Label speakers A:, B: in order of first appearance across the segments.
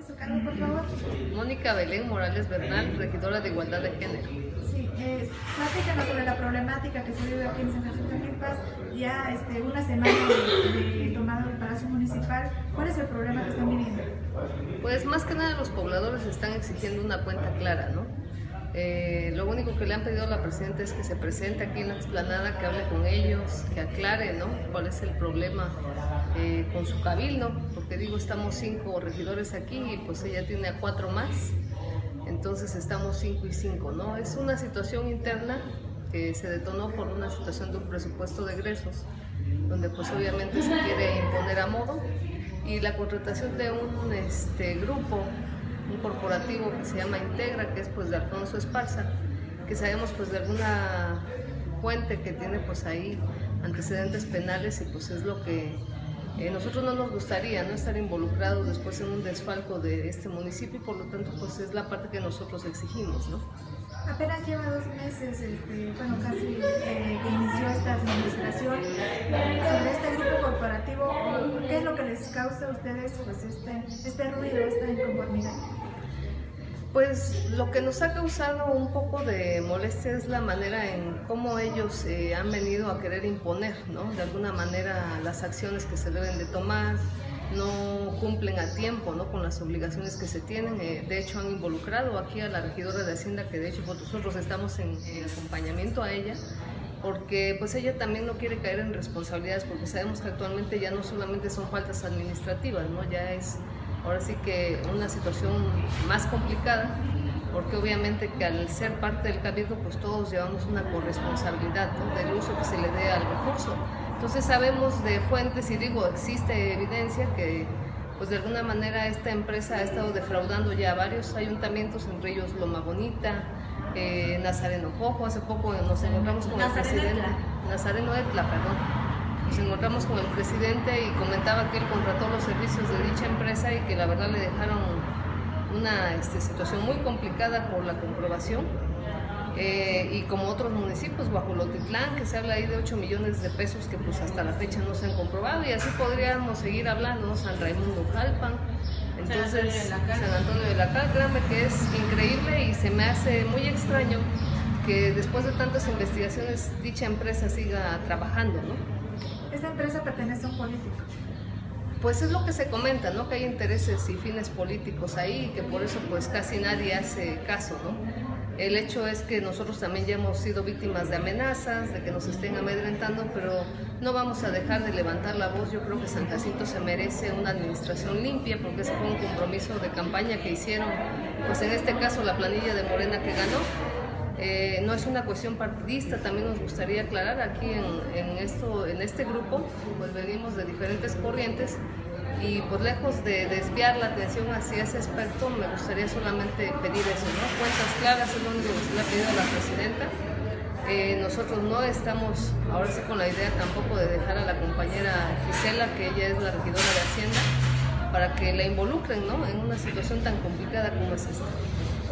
A: nombre y su cargo, por favor?
B: Mónica Belén Morales Bernal, regidora de Igualdad de Género.
A: Sí, eh, platícanos sobre la problemática que se vive aquí en San Jacinto Milpas, ya este, una semana de, de tomado el Palacio Municipal. ¿Cuál es el problema que están viviendo?
B: Pues más que nada los pobladores están exigiendo una cuenta clara, ¿no? Eh, lo único que le han pedido a la presidenta es que se presente aquí en la explanada, que hable con ellos, que aclare ¿no? cuál es el problema eh, con su cabildo, porque digo, estamos cinco regidores aquí y pues ella tiene a cuatro más, entonces estamos cinco y cinco, ¿no? Es una situación interna que se detonó por una situación de un presupuesto de egresos, donde pues obviamente se quiere imponer a modo y la contratación de un este, grupo un corporativo que se llama Integra, que es pues de Alfonso Esparza, que sabemos pues de alguna fuente que tiene pues ahí antecedentes penales y pues es lo que eh, nosotros no nos gustaría no estar involucrados después en un desfalco de este municipio y por lo tanto pues es la parte que nosotros exigimos, ¿no?
A: Apenas lleva dos meses, este, bueno, casi eh, que inició esta administración. Sobre este grupo corporativo, ¿qué es lo que les causa a ustedes pues, este, este ruido, esta inconformidad?
B: Pues lo que nos ha causado un poco de molestia es la manera en cómo ellos eh, han venido a querer imponer, ¿no? De alguna manera las acciones que se deben de tomar, no cumplen a tiempo ¿no? con las obligaciones que se tienen. Eh, de hecho, han involucrado aquí a la regidora de Hacienda, que de hecho pues, nosotros estamos en, en, acompañamiento a ella, porque pues ella también no quiere caer en responsabilidades, porque sabemos que actualmente ya no solamente son faltas administrativas, ¿no? ya es ahora sí que una situación más complicada, porque obviamente que al ser parte del cabildo, pues todos llevamos una corresponsabilidad ¿no? del uso que se le dé al recurso. Entonces sabemos de fuentes y digo, existe evidencia que pues de alguna manera esta empresa ha estado defraudando ya a varios ayuntamientos, entre ellos Loma Bonita, eh, Nazareno Jojo, hace poco nos encontramos con el presidente, Nazareno Etla, perdón, nos encontramos con el presidente y comentaba que él contrató los servicios de dicha empresa y que la verdad le dejaron una este, situación muy complicada por la comprobación. Eh, y como otros municipios, Guajolotitlán, que se habla ahí de 8 millones de pesos que pues hasta la fecha no se han comprobado. Y así podríamos seguir hablando, San Raimundo Jalpan, entonces San Antonio de la Cal, créanme que es increíble y se me hace muy extraño que después de tantas investigaciones dicha empresa siga trabajando, ¿no?
A: ¿Esta empresa pertenece a un político?
B: Pues es lo que se comenta, ¿no? Que hay intereses y fines políticos ahí y que por eso pues casi nadie hace caso, ¿no? El hecho es que nosotros también ya hemos sido víctimas de amenazas, de que nos estén amedrentando, pero no vamos a dejar de levantar la voz. Yo creo que San Jacinto se merece una administración limpia, porque ese fue un compromiso de campaña que hicieron, pues en este caso la planilla de Morena que ganó. Eh, no es una cuestión partidista, también nos gustaría aclarar aquí en, esto, en este grupo, pues venimos de diferentes corrientes y pues lejos de desviar la atención hacia ese aspecto, me gustaría solamente pedir eso, ¿no? Cuentas claras es lo único que se le ha pedido a la presidenta. Eh, nosotros no estamos ahora sí con la idea tampoco de dejar a la compañera Gisela, que ella es la regidora de Hacienda, para que la involucren ¿no? en una situación tan complicada como es esta.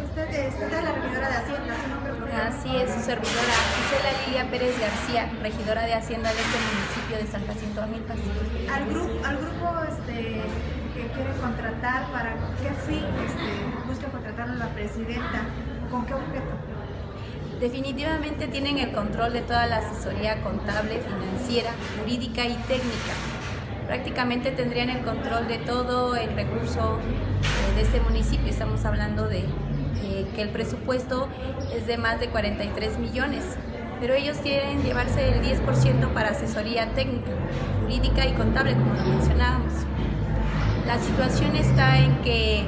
A: Usted, usted es la regidora de Hacienda, su nombre por favor?
C: Así es, su servidora Gisela Lilia Pérez García, regidora de Hacienda de este municipio de San Jacinto Amilpas.
A: Al grupo, al grupo este, que quiere contratar, ¿para qué fin este, busca contratar a la presidenta? ¿Con qué objeto?
C: Definitivamente tienen el control de toda la asesoría contable, financiera, jurídica y técnica. Prácticamente tendrían el control de todo el recurso eh, de este municipio. Estamos hablando de eh, que el presupuesto es de más de 43 millones, pero ellos quieren llevarse el 10% para asesoría técnica, jurídica y contable, como lo mencionábamos. La situación está en que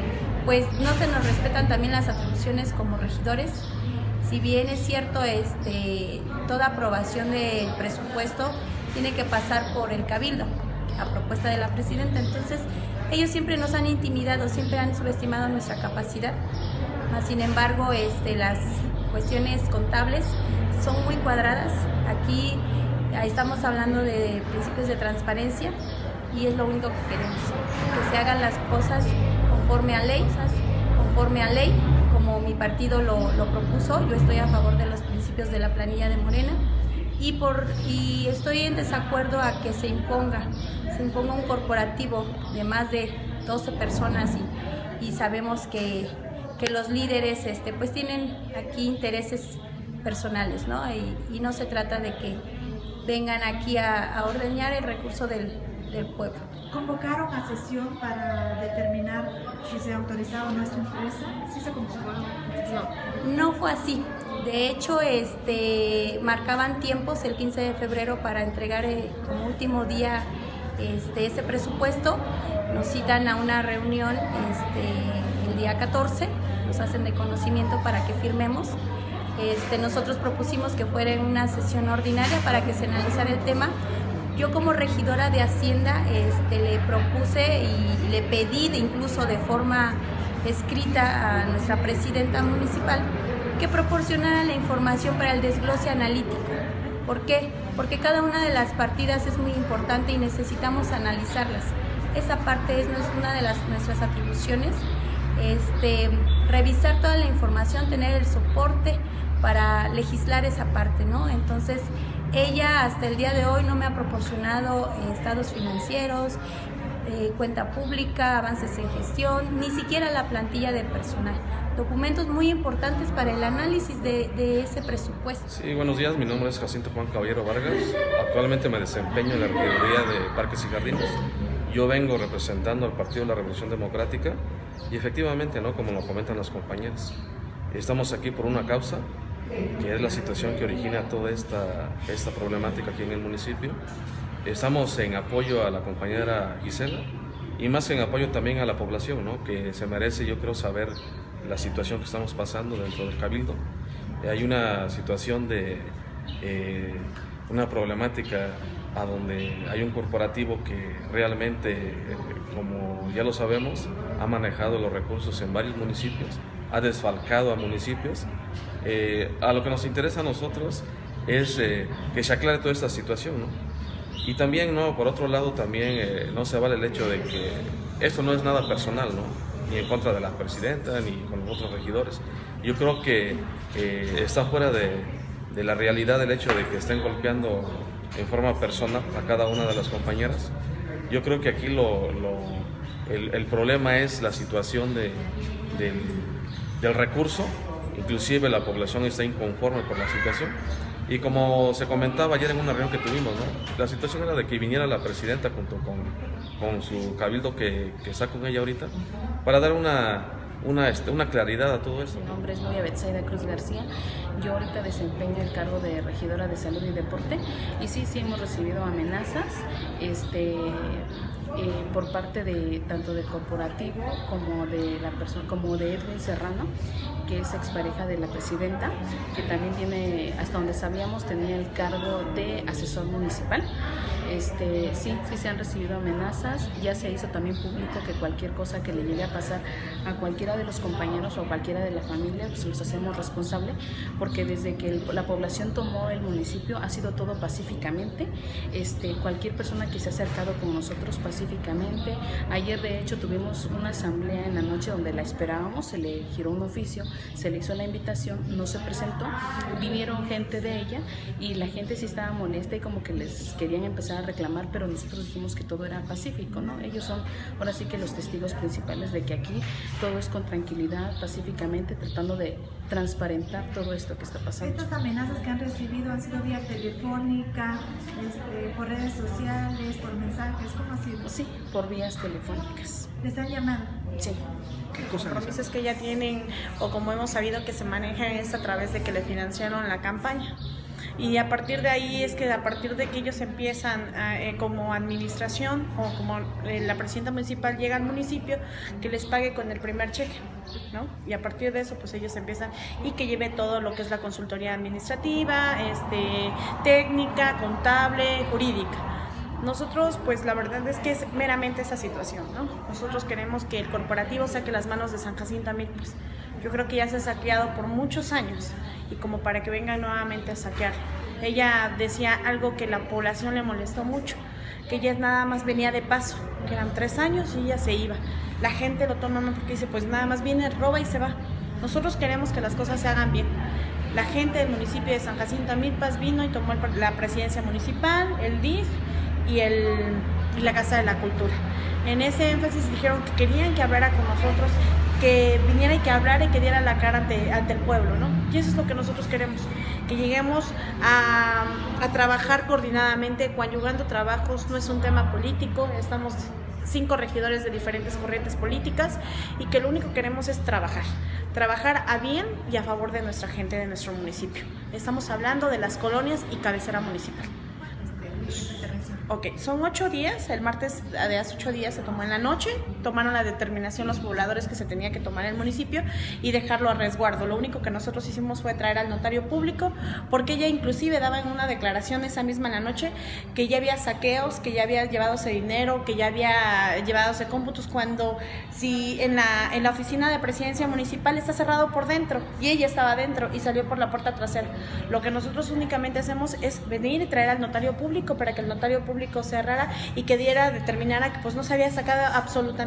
C: pues no se nos respetan también las atribuciones como regidores. Si bien es cierto, este, toda aprobación del presupuesto tiene que pasar por el cabildo, a propuesta de la presidenta. Entonces, ellos siempre nos han intimidado, siempre han subestimado nuestra capacidad. Sin embargo, este, las cuestiones contables son muy cuadradas. Aquí estamos hablando de principios de transparencia y es lo único que queremos, que se hagan las cosas conforme a ley, conforme a ley, como mi partido lo, propuso, yo estoy a favor de los principios de la planilla de Morena y, por, y estoy en desacuerdo a que se imponga, se imponga un corporativo de más de 12 personas y sabemos que, que, los líderes este, pues tienen aquí intereses personales, ¿no? Y, y no se trata de que vengan aquí a, a ordeñar el recurso del, del pueblo.
A: ¿Convocaron a sesión para determinar si se autorizaba o no esta empresa? ¿Sí se convocó?
C: No. No fue así. De hecho, este, marcaban tiempos el 15 de febrero para entregar eh, como último día este, ese presupuesto. Nos citan a una reunión este, el día 14, nos hacen de conocimiento para que firmemos. Este, nosotros propusimos que fuera una sesión ordinaria para que se analizara el tema. Yo como regidora de Hacienda este, le propuse y le pedí incluso de forma escrita a nuestra presidenta municipal que proporcionara la información para el desglose analítico. ¿Por qué? Porque cada una de las partidas es muy importante y necesitamos analizarlas. Esa parte es una de las, nuestras atribuciones. Este, revisar toda la información, tener el soporte para legislar esa parte, ¿no? Entonces, ella hasta el día de hoy no me ha proporcionado eh, estados financieros, eh, cuenta pública, avances en gestión, ni siquiera la plantilla de personal. Documentos muy importantes para el análisis de, de, ese presupuesto.
D: Sí, buenos días, mi nombre es Jacinto Juan Caballero Vargas. Actualmente me desempeño en la regiduría de Parques y Jardines. Yo vengo representando al Partido de la Revolución Democrática y efectivamente, ¿no? como lo comentan las compañeras, estamos aquí por una causa que es la situación que origina toda esta, esta problemática aquí en el municipio. Estamos en apoyo a la compañera Gisela y más en apoyo también a la población, ¿no? que se merece, yo creo, saber la situación que estamos pasando dentro del Cabildo. Hay una situación de eh, una problemática a donde hay un corporativo que realmente, eh, como ya lo sabemos, ha manejado los recursos en varios municipios, ha desfalcado a municipios eh, a lo que nos interesa a nosotros es eh, que se aclare toda esta situación, ¿no? Y también, ¿no? Por otro lado, también eh, no se vale el hecho de que esto no es nada personal, ¿no? Ni en contra de la presidenta, ni con los otros regidores. Yo creo que está fuera de, la realidad el hecho de que estén golpeando en forma personal a cada una de las compañeras. Yo creo que aquí lo, el, problema es la situación de, del, del recurso inclusive la población está inconforme por la situación. Y como se comentaba ayer en una reunión que tuvimos, ¿no? la situación era de que viniera la presidenta junto con, con su cabildo que, que está con ella ahorita para dar una, una, este, claridad a todo esto.
E: Mi nombre es Novia Betsaida Cruz García. Yo ahorita desempeño el cargo de regidora de salud y deporte y sí, sí hemos recibido amenazas. Este, eh, por parte de tanto del corporativo como de la persona como de Edwin Serrano que es expareja de la presidenta que también tiene hasta donde sabíamos tenía el cargo de asesor municipal este, sí, sí se han recibido amenazas, ya se hizo también público que cualquier cosa que le llegue a pasar a cualquiera de los compañeros o a cualquiera de la familia, pues los hacemos responsable, porque desde que el, la población tomó el municipio ha sido todo pacíficamente, este, cualquier persona que se ha acercado con nosotros pacíficamente, ayer de hecho tuvimos una asamblea en la noche donde la esperábamos, se le giró un oficio, se le hizo la invitación, no se presentó, vinieron gente de ella y la gente sí estaba molesta y como que les querían empezar a reclamar, pero nosotros dijimos que todo era pacífico, ¿no? Ellos son ahora sí que los testigos principales de que aquí todo es con tranquilidad, pacíficamente, tratando de transparentar todo esto que está pasando.
A: Estas amenazas que han recibido han sido vía telefónica, este, por redes sociales, por mensajes, ¿cómo ha sido?
E: Sí, por vías telefónicas.
A: ¿Les han llamado?
E: Sí.
F: ¿Qué compromisos que ya tienen o como hemos sabido que se manejan es a través de que le financiaron la campaña? Y a partir de ahí es que a partir de que ellos empiezan a, eh, como administración o como eh, la presidenta municipal llega al municipio que les pague con el primer cheque ¿no? y a partir de eso pues ellos empiezan y que lleve todo lo que es la consultoría administrativa este técnica contable jurídica nosotros, pues la verdad es que es meramente esa situación, ¿no? Nosotros queremos que el corporativo saque las manos de San Jacinto pues yo creo que ya se ha saqueado por muchos años y como para que venga nuevamente a saquear. Ella decía algo que la población le molestó mucho, que ella nada más venía de paso, que eran tres años y ella se iba. La gente lo toma porque dice, pues nada más viene, roba y se va. Nosotros queremos que las cosas se hagan bien. La gente del municipio de San Jacinto Milpas vino y tomó la presidencia municipal, el DIF y el y la Casa de la Cultura. En ese énfasis dijeron que querían que hablara con nosotros, que viniera y que hablara y que diera la cara ante, ante el pueblo, ¿no? Y eso es lo que nosotros queremos, que lleguemos a, a trabajar coordinadamente, coadyugando trabajos, no es un tema político, estamos cinco regidores de diferentes corrientes políticas y que lo único que queremos es trabajar, trabajar a bien y a favor de nuestra gente de nuestro municipio. Estamos hablando de las colonias y cabecera municipal. Ok, son ocho días, el martes de hace ocho días se tomó en la noche, tomaron la determinación los pobladores que se tenía que tomar el municipio y dejarlo a resguardo. Lo único que nosotros hicimos fue traer al notario público, porque ella inclusive daba en una declaración esa misma la noche que ya había saqueos, que ya había llevado ese dinero, que ya había llevado ese cómputos, cuando si en la, en la oficina de presidencia municipal está cerrado por dentro y ella estaba dentro y salió por la puerta trasera. Lo que nosotros únicamente hacemos es venir y traer al notario público para que el notario público cerrara y que diera, determinara que pues no se había sacado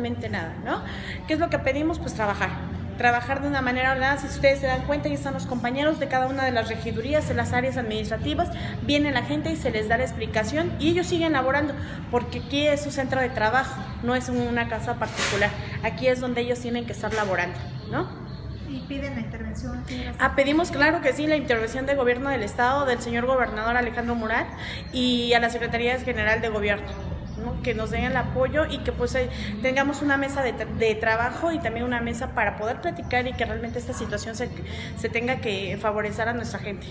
F: absolutamente nada, ¿no? ¿Qué es lo que pedimos? Pues trabajar trabajar de una manera ordenada. Si ustedes se dan cuenta, ahí están los compañeros de cada una de las regidurías, de las áreas administrativas, viene la gente y se les da la explicación y ellos siguen laborando, porque aquí es su centro de trabajo, no es una casa particular. Aquí es donde ellos tienen que estar laborando, ¿no?
A: y piden la intervención.
F: Ah, pedimos, claro que sí, la intervención del gobierno del Estado, del señor gobernador Alejandro Murat y a la Secretaría General de Gobierno. ¿No? que nos den el apoyo y que pues eh, tengamos una mesa de, de, trabajo y también una mesa para poder platicar y que realmente esta situación se, se tenga que favorecer a nuestra gente.